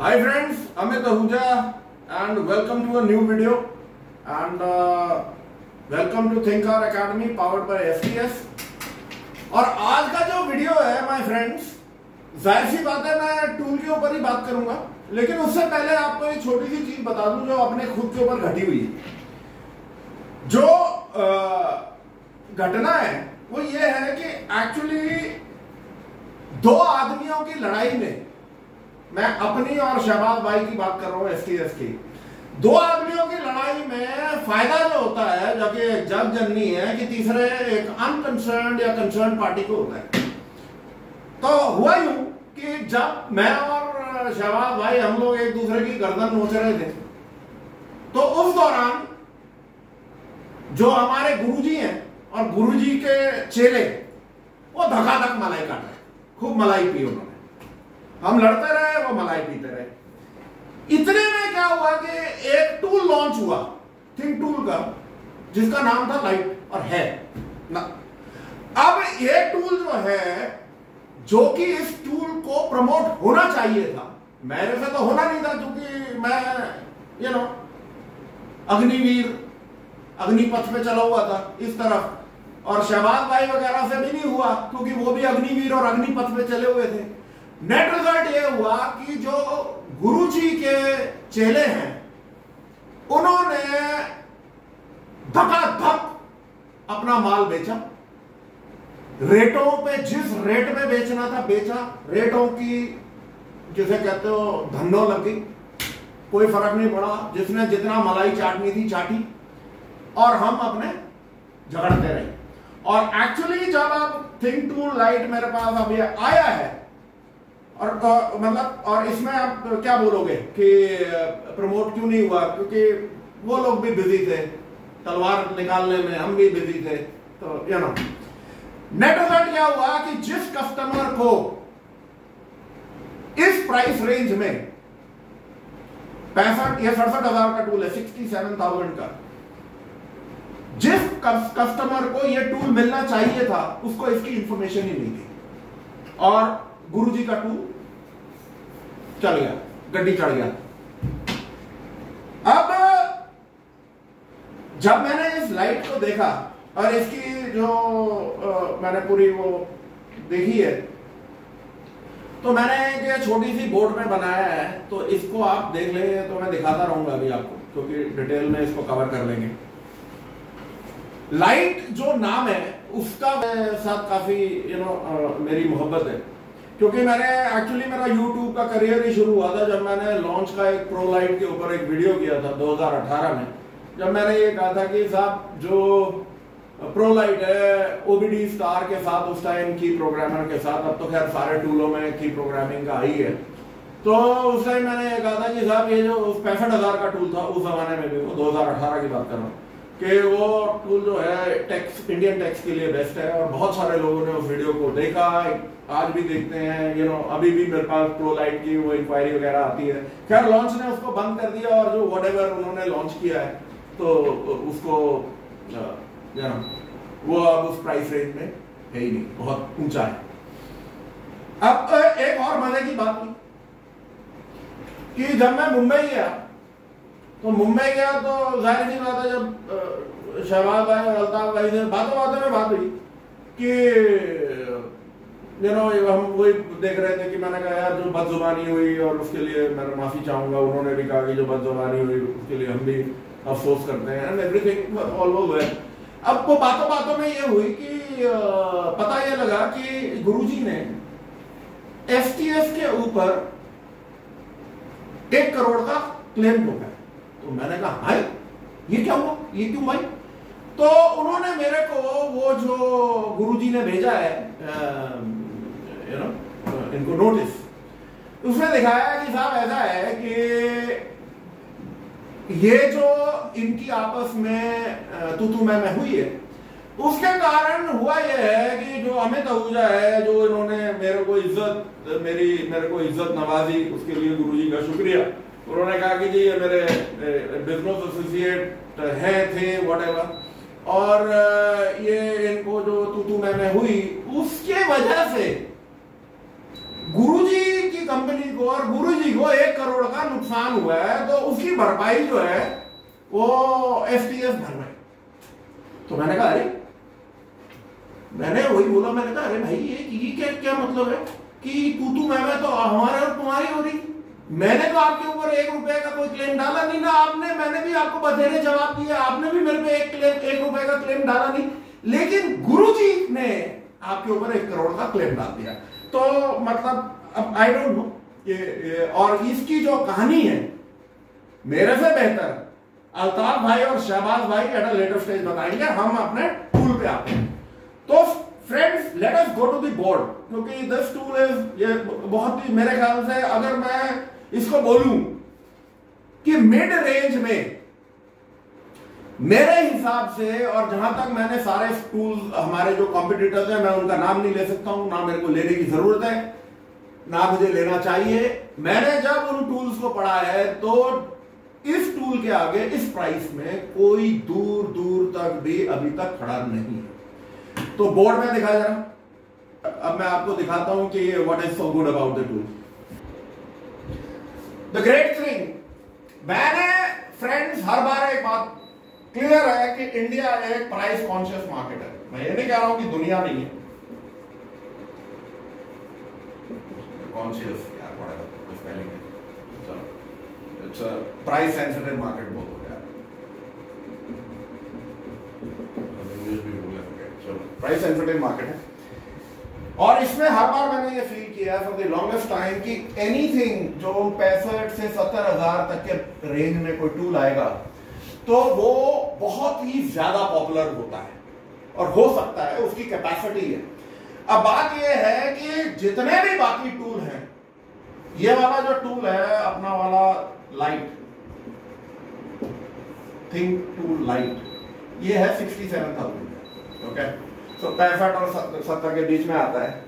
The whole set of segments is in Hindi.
Hi friends, Amit Ahuja welcome to a new video. And uh, welcome to Think Our Academy powered by STS. और आज का जो वीडियो है माय फ्रेंड्स ज़ाहिर सी बात है मैं टूल के ऊपर ही बात करूँगा। लेकिन उससे पहले आपको एक छोटी सी चीज़ बता दूँ जो अपने खुद के ऊपर घटी हुई है। जो घटना है वो ये है कि एक्चुअली दो आदमियों की लड़ाई में मैं अपनी और शहबाज भाई की बात कर रहा हूँ एस की। दो आदमियों की लड़ाई में फ़ायदा जो होता है, जो कि जग जननी है कि तीसरे एक अनकंसर्न या कंसर्न पार्टी को होता है। तो हुआ यूँ कि जब मैं और शहबाज भाई हम लोग एक दूसरे की गर्दन नोच रहे थे तो उस दौरान जो हमारे गुरुजी हैं और गुरुजी के चेले, वो धकाधक मलाई काट रहे खूब मलाई पी उन्होंने। हम लड़ते रहे, वो मलाई पीते रहे। इतने में क्या हुआ कि एक टूल लॉन्च हुआ थिंक टूल का, जिसका नाम था लाइट और है। ना। अब ये टूल जो है, जो कि इस टूल को प्रमोट होना चाहिए था, मेरे से तो होना नहीं था, क्योंकि मैं यू नो अग्निवीर, अग्निपथ पे चला हुआ था, इस तरफ़। और शहबाज भाई वगैरह से भी नहीं हुआ, क्योंकि वो भी अग्निवीर और अग्निपथ पे चले हुए थे। नेट रिज़ल्ट ये हुआ कि जो गुरु जी के चेले हैं, उन्होंने धकाधक अपना माल बेचा। रेटों पे, जिस रेट में बेचना था, बेचा। रेटों की, जिसे कहते हो, धनो लगी कोई फ़र्क नहीं पड़ा। जिसने जितना मलाई चाटनी थी, चाटी। और हम अपने झगड़ते रहे। और एक्चुअली जब आप थिंक टू लाइट मेरे पास अब ये आया है और मतलब और इसमें आप क्या बोलोगे कि प्रमोट क्यों नहीं हुआ? क्योंकि वो लोग भी बिज़ी थे। तलवार निकालने में हम भी बिज़ी थे। तो यू नो नेट रिज़ल्ट क्या हुआ कि जिस कस्टमर को इस प्राइस रेंज में पैंसठ, या सड़सठ हज़ार का टूल है सिक्सटी सेवन थाउज़ेंड का। जिस कस्टमर को यह टूल मिलना चाहिए था, उसको इसकी इंफॉर्मेशन ही नहीं थी। और गुरुजी का टू चल गया गड्डी चढ़ गया। अब जब मैंने इस लाइट को देखा और इसकी जो आ, मैंने पूरी वो देखी है तो मैंने एक छोटी सी बोर्ड में बनाया है तो इसको आप देख लेंगे तो मैं दिखाता रहूँगा अभी आपको क्योंकि डिटेल में इसको कवर कर लेंगे। लाइट जो नाम है उसका साथ काफ़ी यू नो मेरी मोहब्बत है। क्योंकि मैंने एक्चुअली मेरा यूट्यूब का करियर ही शुरू हुआ था जब मैंने लॉन्च का एक प्रो लाइट के ऊपर एक वीडियो किया था 2018 में। जब मैंने ये कहा था कि साहब, जो प्रोलाइट है ओबीडी स्टार के साथ, उस टाइम की प्रोग्रामर के साथ, अब तो खैर सारे टूलों में की प्रोग्रामिंग का आई है। तो उस टाइम मैंने ये कहा था कि साहब, ये जो पैंसठ हज़ार का टूल था, उस जमाने में भी, वो 2018 की बात कर रहा हूँ। कि वो टूल जो है टैक्स इंडियन टैक्स के लिए बेस्ट है और बहुत सारे लोगों ने उस वीडियो को देखा। आज भी देखते हैं यू नो अभी भी मेरे पास प्रो लाइट की वो इंक्वायरी वगैरह आती है। खैर लॉन्च ने उसको बंद कर दिया और जो वट उन्होंने लॉन्च किया है तो उसको यू नो वो अब उस प्राइस रेंज में है ही नहीं, बहुत ऊँचा है। अब एक और मज़े की बात हुई कि जब मैं मुंबई गया तो मुंबई गया तो ज़ाहिर सी बात है जब शहबाज भाई और अल्ताफ भाई से बातों बातों में बात हुई कि यू नो हम वही देख रहे थे कि मैंने कहा, यार, जो बदजुबानी हुई और उसके लिए मैं माफ़ी चाहूँगा, उन्होंने भी कहा कि जो बदजुबानी हुई, उसके लिए हम भी अफसोस करते हैं एंड एवरीथिंग ऑलमोस्ट वेल अब वो बातों बातों में ये हुई कि पता ये लगा कि गुरुजी ने एसटीएस के ऊपर एक करोड़ का क्लेम ठोका। तो मैंने कहा, भाई, ये क्या हुआ? ये क्यों भाई? तो उन्होंने मेरे को वो जो गुरुजी ने भेजा है यू नो इनको नोटिस उसमें दिखाया कि साहब ऐसा है कि ये जो इनकी आपस में तू तू मैं मैं हुई है, उसके कारण हुआ यह है कि जो अमित आहूजा है, जो इन्होंने मेरे को इज़्ज़त, मेरी, मेरे को इज़्ज़त नवाजी, उसके लिए गुरुजी का शुक्रिया उन्होंने कहा कि जी ये मेरे बिज़नेस एसोसिएट हैं थे वट और ये इनको जो तू तू मैं मैं हुई उसके वजह से गुरुजी की कंपनी को और गुरुजी को एक करोड़ का नुकसान हुआ है तो उसकी भरपाई जो है वो एस टी एस भर रहे तो मैंने कहा अरे मैंने वही बोला मैंने कहा अरे भाई ये, क्या क्या मतलब है? कि तू तू मैं मैं तो हमारे और तुम्हारी हो रही। मैंने तो आपके ऊपर एक रुपए का कोई क्लेम डाला नहीं ना आपने, मैंने भी आपको बधेरे जवाब दिया आपने भी मेरे पे एक क्लेम एक रुपए का क्लेम डाला नहीं। लेकिन गुरु जी ने आपके ऊपर एक करोड़ का क्लेम डाल दिया। तो मतलब अब आई डोंट नो और इसकी जो कहानी है, मेरे से बेहतर। अल्ताफ भाई और शहबाज भाई एट अ लेटर स्टेज बताएँगे, हम अपने टूल पे आते हैं। तो friends let us go to the board क्योंकि दिस टूल इज़ ये बहुत ही मेरे ख्याल से, अगर मैं इसको बोलूँ कि मिड रेंज में मेरे हिसाब से और जहाँ तक मैंने सारे टूल्स हमारे जो कॉम्पिटिटर्स हैं, मैं उनका नाम नहीं ले सकता हूँ, ना मेरे को लेने की ज़रूरत है, ना मुझे लेना चाहिए। मैंने जब उन टूल्स को पढ़ा है तो इस टूल के आगे, इस प्राइस में कोई दूर दूर तक भी अभी तक खड़ा नहीं है। तो बोर्ड में दिखा जरा अब मैं आपको दिखाता हूँ कि what is so good about the tool the great thing मैंने फ्रेंड्स हर बार एक बात क्लियर है कि इंडिया एक प्राइस कॉन्शियस मार्केट है। मैं ये नहीं कह रहा हूँ कि दुनिया नहीं है। कॉन्शियस यार, बड़ा स्पेलिंग है। चलो it's a price sensitive market भी बोल चलो प्राइस सेंसिटिव मार्केट है। और इसमें हर बार मैंने ये फील किया फॉर द लॉन्गेस्ट टाइम कि एनीथिंग जो पैंसठ से सत्तर हज़ार तक के रेंज में कोई टूल आएगा तो वो बहुत ही ज़्यादा पॉपुलर होता है। और हो सकता है उसकी कैपेसिटी है। अब बात यह है कि जितने भी बाकी टूल हैं, ये वाला जो टूल है, अपना वाला लाइट थिंक टूल लाइट ये है सिक्सटी सेवन थाउज़ेंड ओके तो पैंसठ और सत्तर के बीच में आता है।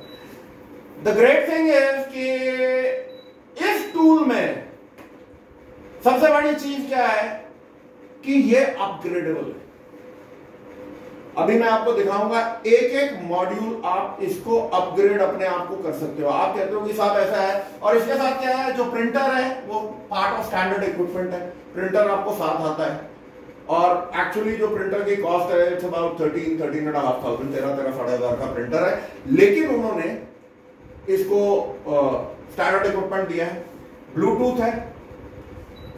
द ग्रेट थिंग इज़ कि इस टूल में सबसे बड़ी चीज़ क्या है कि ये अपग्रेडेबल है। अभी मैं आपको दिखाऊँगा एक एक मॉड्यूल आप इसको अपग्रेड अपने आप को कर सकते हो। आप कहते हो कि साहब ऐसा है, और इसके साथ क्या है, जो प्रिंटर है, वो पार्ट ऑफ़ स्टैंडर्ड इक्विपमेंट है। प्रिंटर आपको साथ आता है। और एक्चुअली जो प्रिंटर की कॉस्ट है it's about thirteen thirteen and half thousand तेरह तेरह, साढ़े हज़ार का प्रिंटर है। लेकिन उन्होंने इसको स्टैंडर्ड इक्विपमेंट दिया है ब्लूटूथ है।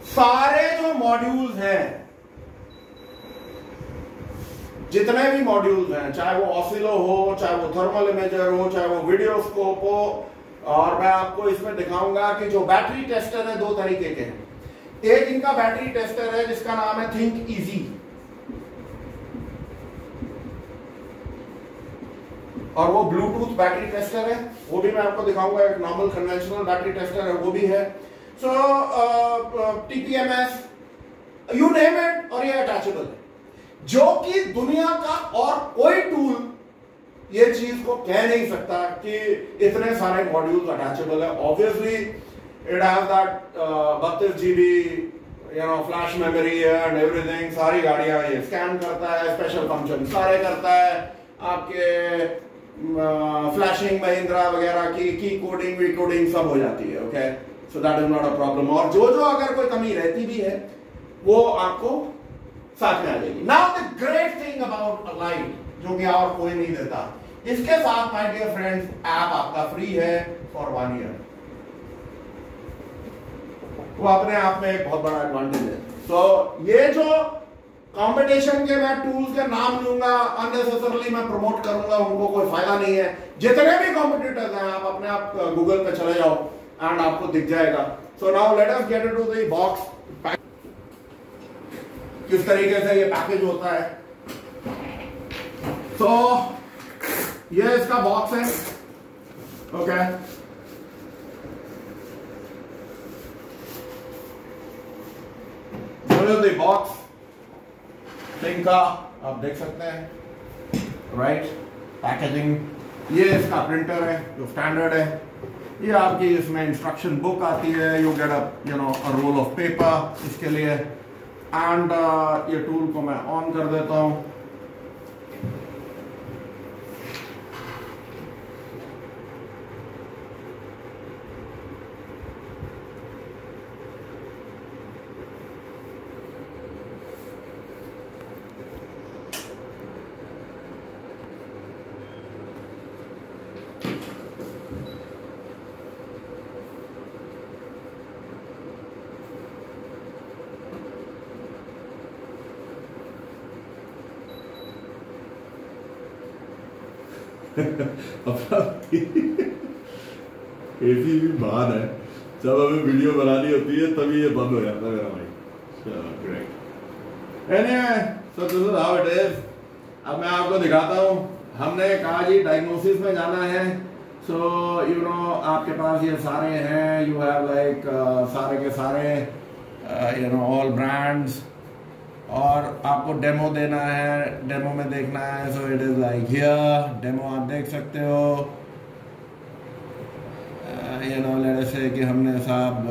सारे जो मॉड्यूल्स हैं, जितने भी मॉड्यूल्स हैं, चाहे वो ऑसिलो हो, चाहे वो थर्मल इमेजर हो, चाहे वो वीडियोस्कोप हो, और मैं आपको इसमें दिखाऊँगा कि जो बैटरी टेस्टर है, दो तरीके के हैं। एक इनका बैटरी टेस्टर है, जिसका नाम है थिंक इजी और वो ब्लूटूथ बैटरी टेस्टर है, वो भी मैं आपको दिखाऊँगा, एक नॉर्मल कन्वेंशनल बैटरी टेस्टर है, वो भी है। So TPMS you name it और ये अटैचेबल है। जो कि दुनिया का और कोई टूल ये चीज़ को कह नहीं सकता कि इतने सारे मॉड्यूल्स अटैचेबल है। Obviously it has that uh, बत्तीस GB you know flash memory and everything सारी गाड़ियाँ ये स्कैन करता है स्पेशल फ़ंक्शन सारे करता है। आपके फ्लैशिंग महिंद्रा वगैरह की की कोडिंग वी कोडिंग सब हो जाती है okay so that is not a problem और जो जो अगर कोई कमी रहती भी है वो आपको साथ में आ जाएगी। Now the great thing about light जो कि और कोई नहीं देता इसके साथ माय डियर फ्रेंड्स ऐप आपका फ्री है फॉर वन ईयर वो अपने आप में एक बहुत बड़ा एडवांटेज है। तो ये जो कंपटीशन के मैं टूल्स के नाम लूँगा अननेसेसरली मैं प्रमोट करूँगा, उनको कोई फ़ायदा नहीं है। जितने भी कॉम्पिटिटर्स हैं, आप अपने आप गूगल पे चले जाओ एंड आपको दिख जाएगा। So now let us get into the box किस तरीके से ये पैकेज होता है? तो ये इसका बॉक्स है। Okay okay. बॉक्स थिंग का आप देख सकते हैं राइट पैकेजिंग ये इसका प्रिंटर है जो स्टैंडर्ड है। ये आपकी इसमें इंस्ट्रक्शन बुक आती है you get a you know a roll of paper इसके लिए। एंड uh, ये टूल को मैं ऑन कर देता हूँ। एसी भी बाहर है। जब हमें वीडियो बनानी होती है, तभी ये बंद हो जाता है मेरा anyway so this is how it is अब मैं आपको दिखाता हूँ। हमने कहा जी डायग्नोसिस में जाना है। सो यू नो आपके पास ये सारे हैं। यू हैव लाइक सारे के सारे यू नो ऑल ब्रांड्स और आपको डेमो देना है डेमो में देखना है so it is like here demo आप देख सकते हो। ये नो लेट से कि हमने साहब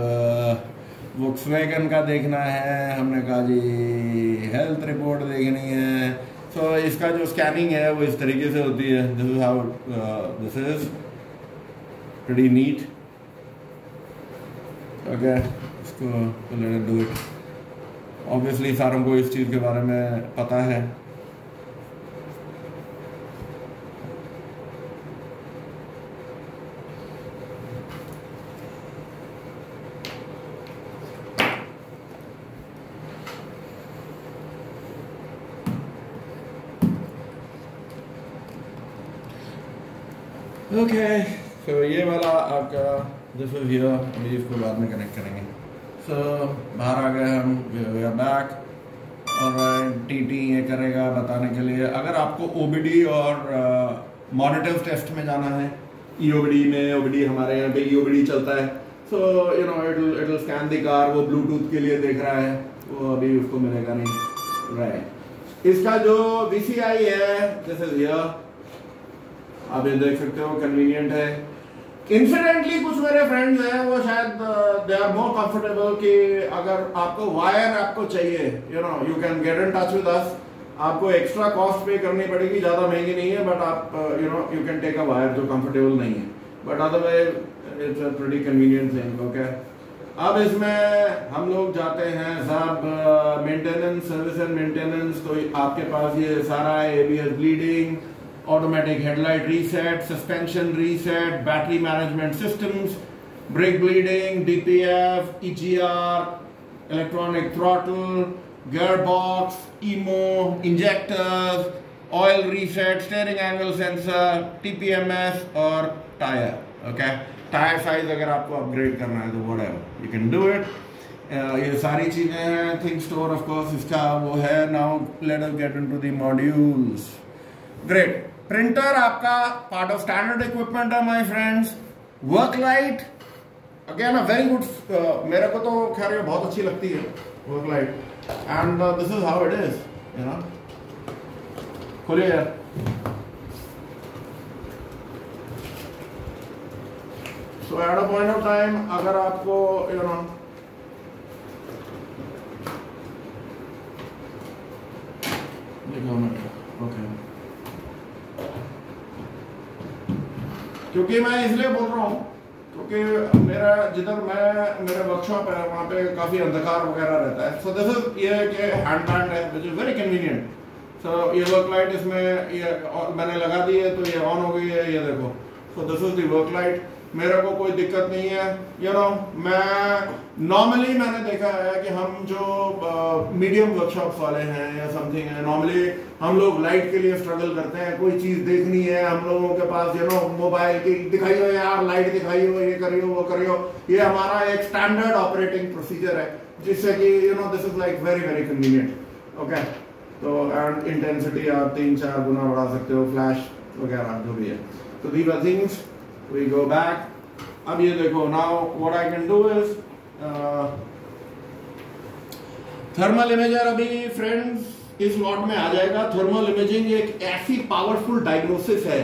वोक्सवैगन का देखना है हमने कहा जी हेल्थ रिपोर्ट देखनी है। सो so, इसका जो स्कैनिंग है वो इस तरीके से होती है। This is how this is pretty neat okay इसको डू इट ऑब्वियसली सारों को इस चीज़ के बारे में पता है। ओके okay, तो ये वाला आपका दिस इज़ हियर अभी इसको बाद में कनेक्ट करेंगे। So, बाहर आ गए हम वी बैक और टी टी ये करेगा बताने के लिए। अगर आपको ओबीडी और मॉनिटर uh, टेस्ट में जाना है। ईओबीडी में ओबीडी हमारे यहाँ पे ईओबीडी चलता है। So you know it it will scan the car वो ब्लूटूथ के लिए देख रहा है। वो अभी उसको मिलेगा नहीं। राइट इसका जो वीसीआई है इज़ आप ये देख सकते हो कन्वीनियंट है। इंसिडेंटली कुछ मेरे फ्रेंड्स हैं, वो शायद दे आर मोर कंफर्टेबल कि अगर आपको वायर आपको चाहिए you know you can get in touch with us आपको एक्स्ट्रा कॉस्ट पे करनी पड़ेगी, ज़्यादा महँगी नहीं है बट आप you know you can take a wire जो कंफर्टेबल नहीं है. But otherwise it's a pretty convenient thing okay अब इसमें हम लोग जाते हैं सब मेंटेनेंस सर्विस एंड मेंटेनेंस तो आपके पास ये सारा ABS bleeding automatic headlight reset, suspension reset, battery management systems, brake bleeding, DPF, EGR, electronic throttle, gearbox, EMO, injectors, oil reset, steering angle sensor, TPMS और tire. Okay, tire size अगर आपको upgrade करना है तो whatever, you can do it. Uh, ये सारी चीज़ें हैं थिंग स्टोर ऑफ़ कोर्स इसका वो है now let us get into the modules great printer आपका पार्ट ऑफ़ स्टैंडर्ड इक्विपमेंट है my friends work light again a very good मेरे को तो खैर ये बहुत अच्छी लगती है work light and this is how it is you know खोलिए यार। So at a point of time अगर आपको यू नो ओके क्योंकि मैं इसलिए बोल रहा हूँ, क्योंकि मेरा जिधर मैं, मेरा वर्कशॉप है, वहाँ पे काफ़ी अंधकार वगैरह रहता है। सो दिस इज़ ये कि हैंड बैंड है which is very convenient so ये वर्क लाइट इसमें ये मैंने लगा दी है तो ये ऑन हो गई है, ये देखो। So this is the work light मेरे को कोई दिक्कत नहीं है। यू नो मैं नॉर्मली मैंने देखा है कि हम जो मीडियम वर्कशॉप्स वाले हैं या समथिंग है नॉर्मली हम लोग लाइट के लिए स्ट्रगल करते हैं। कोई चीज़ देखनी है हम लोगों के पास यू नो मोबाइल की दिखाइयो यार लाइट दिखाइयो ये करियो, वो करियो। ये हमारा एक स्टैंडर्ड ऑपरेटिंग प्रोसीजर है, जिससे कि you know this is like very very convenient okay तो एंड इंटेंसिटी आप तीन, चार गुना बढ़ा सकते हो फ्लैश वगैरह, जो भी है। तो the things we go back. अब ये देखो now, what I can do is thermal imager अभी फ्रेंड्स इस लॉट में आ जाएगा। थर्मल इमेजिंग एक ऐसी पावरफुल डायग्नोसिस है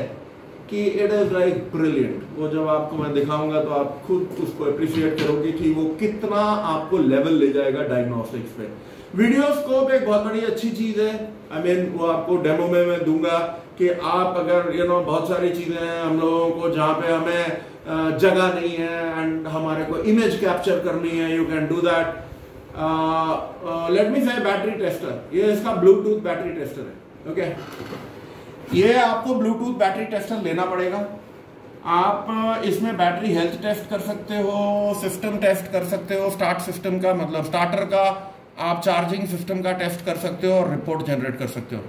कि इट इज़ लाइक ब्रिलियंट वो जब आपको मैं दिखाऊँगा तो आप खुद उसको अप्रिशिएट करोगे कि वो कितना आपको लेवल ले जाएगा डायग्नोस्टिक्स पे। वीडियोस्कोप एक बहुत बड़ी अच्छी चीज़ है। आई I मीन mean, वो आपको डेमो में मैं दूँगा कि आप अगर यू you नो know, बहुत सारी चीज़ें हैं हम लोगों को जहाँ पे हमें जगह नहीं है एंड हमारे को इमेज कैप्चर करनी है you can do that let me say battery tester ये इसका ब्लूटूथ बैटरी टेस्टर है ओके okay? ये आपको ब्लूटूथ बैटरी टेस्टर लेना पड़ेगा। आप इसमें बैटरी हेल्थ टेस्ट कर सकते हो सिस्टम टेस्ट कर सकते हो स्टार्ट सिस्टम का मतलब स्टार्टर का। आप चार्जिंग सिस्टम का टेस्ट कर सकते हो और रिपोर्ट जनरेट कर सकते हो।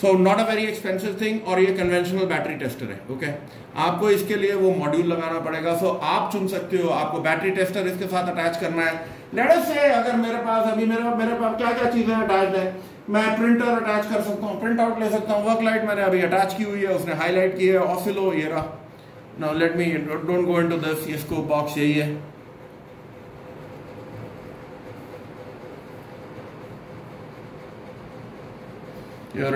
So not a very expensive thing और ये कन्वेंशनल बैटरी टेस्टर है ओके okay? आपको इसके लिए वो मॉड्यूल लगाना पड़ेगा। सो so, आप चुन सकते हो आपको बैटरी टेस्टर इसके साथ अटैच करना है। लेट से अगर मेरे पास अभी मेरे मेरे पास क्या क्या चीज़ें अटैच है मैं प्रिंटर अटैच कर सकता हूँ प्रिंट आउट ले सकता हूँ। वर्क लाइट मैंने अभी अटैच की हुई है उसने हाईलाइट की है ऑसिलो ये रहा। Now let me don't go into this ये स्कोप बॉक्स यही है। Here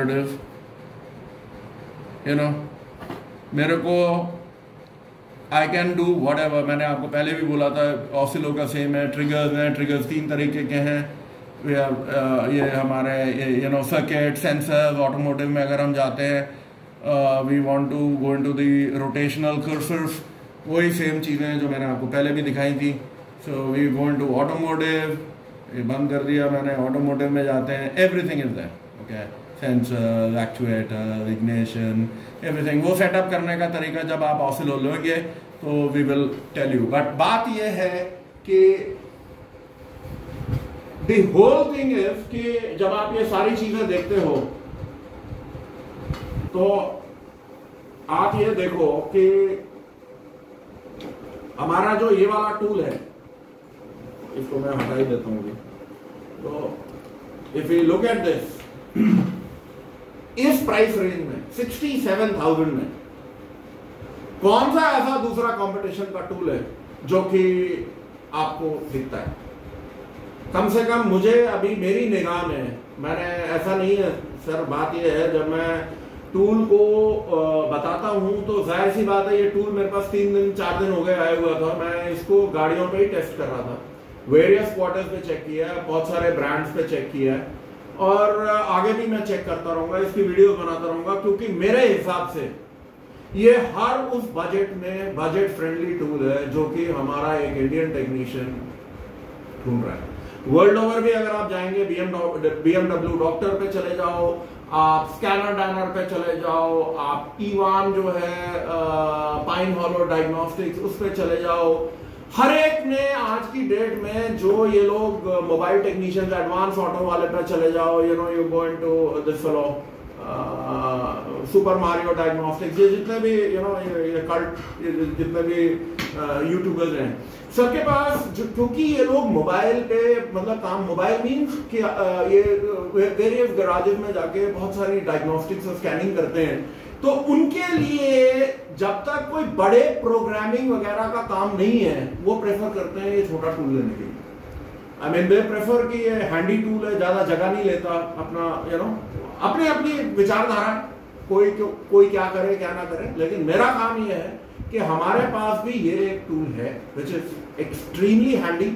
you know? मेरे को I can do whatever मैंने आपको पहले भी बोला था ऑसिलो का सेम है ट्रिगर्स हैं ट्रिगर्स तीन तरीके के हैं। ये हमारे, you know circuit sensors automotive में अगर हम जाते हैं we want to go into the rotational cursors वही सेम चीज़ें हैं जो मैंने आपको पहले भी दिखाई थी। So we go into automotive ये बंद कर दिया मैंने ऑटोमोटिव में जाते हैं everything is that okay sensor actuator ignition everything वो सेटअप करने का तरीका जब आप ऑसिलो लोगे तो we will tell you but बात यह है कि द होल थिंग इज़ कि जब आप ये सारी चीज़ें देखते हो तो आप ये देखो कि हमारा जो ये वाला टूल है, इसको मैं हटा ही देता हूँ तो if you look at this इस प्राइस रेंज में 67,000 में कौन सा ऐसा दूसरा कंपटीशन का टूल है जो कि आपको दिखता है? कम से कम मुझे अभी मेरी निगाह में मैंने ऐसा नहीं है सर बात यह है जब मैं टूल को बताता हूँ तो ज़ाहिर सी बात है ये टूल मेरे पास तीन दिन चार दिन हो गए आया हुआ था मैं इसको गाड़ियों पे ही टेस्ट कर रहा था। वेरियस क्वार्टर्स पे चेक किया बहुत सारे ब्रांड्स पे चेक किया। है और आगे भी मैं चेक करता रहूँगा, इसकी वीडियो बनाता रहूँगा, क्योंकि मेरे हिसाब से ये हर उस बजट में बजट फ्रेंडली टूल है जो कि हमारा एक इंडियन टेक्नीशियन ढूंढ रहा है। वर्ल्ड ओवर भी अगर आप जाएँगे बीएमडब्ल्यू डॉक्टर पे चले जाओ, आप स्कैनर डायनर पे चले जाओ, आप ईवान जो है पाइन हॉलो डायग्नोस्टिक्स उस पर चले जाओ हर एक ने आज की डेट में जो ये लोग मोबाइल टेक्नीशियन एडवांस ऑटो वाले पे चले जाओ you know you going to this fellow super Mario diagnostics ये जितने भी यू नो ये कल्ट जितने भी यूट्यूबर्स हैं। सबके पास क्योंकि ये लोग मोबाइल पे मतलब काम मोबाइल मीन्स कि ये वेरियस गराजेस में जाके बहुत सारी डायग्नोस्टिक्स और स्कैनिंग करते हैं। तो उनके लिए जब तक कोई बड़े प्रोग्रामिंग वगैरह का काम नहीं है, वो प्रेफर करते हैं ये छोटा टूल लेने के लिए। आई मीन दे प्रेफर कि ये हैंडी टूल है, ज़्यादा जगह नहीं लेता अपना यू नो अपनी अपनी विचारधारा कोई कोई क्या करे, क्या ना करे, लेकिन मेरा काम ये है कि हमारे पास भी ये एक टूल है विच इज़ एक्सट्रीमली हैंडी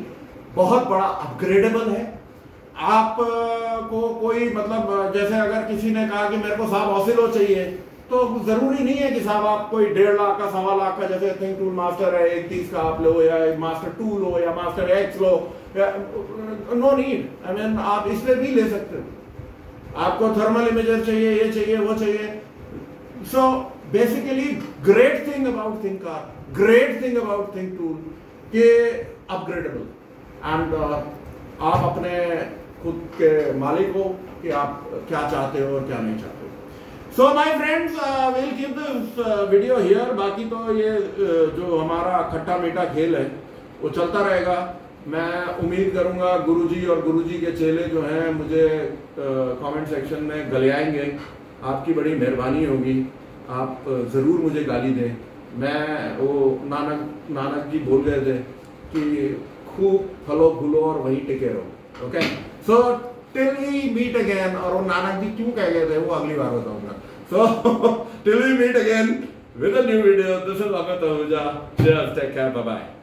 बहुत बड़ा अपग्रेडेबल है। आप को कोई मतलब जैसे अगर किसी ने कहा कि मेरे को साहब ऑसिलो चाहिए तो ज़रूरी नहीं है कि साहब आप कोई डेढ़ लाख का, सवा लाख का, जैसे थिंक टूल मास्टर है, एक तीस का आप लो या मास्टर टू लो या master X low no need I mean आप इसलिए भी ले सकते हो। आपको थर्मल इमेजर चाहिए, ये चाहिए, वो चाहिए। So basically great thing about think car great thing about think tool के अपग्रेडेबल एंड आप अपने खुद के मालिक हो कि आप क्या चाहते हो और क्या नहीं चाहते so my friends will keep this video here बाकी तो ये uh, जो हमारा खट्टा मीठा खेल है वो चलता रहेगा। मैं उम्मीद करूँगा गुरुजी और गुरुजी के चेले जो हैं मुझे कमेंट uh, सेक्शन में गलियाएँगे। आपकी बड़ी मेहरबानी होगी। आप uh, ज़रूर मुझे गाली दें। मैं वो नानक नानक जी बोल गए थे कि खूब फलो फूलो और वहीं टिके रहो। Okay so till we meet again और वो नानक जी क्यों कह गए थे वो अगली बार बताऊँगा। So, till we meet again with a new video, this is Amit Ahuja. Cheers, take care, bye bye.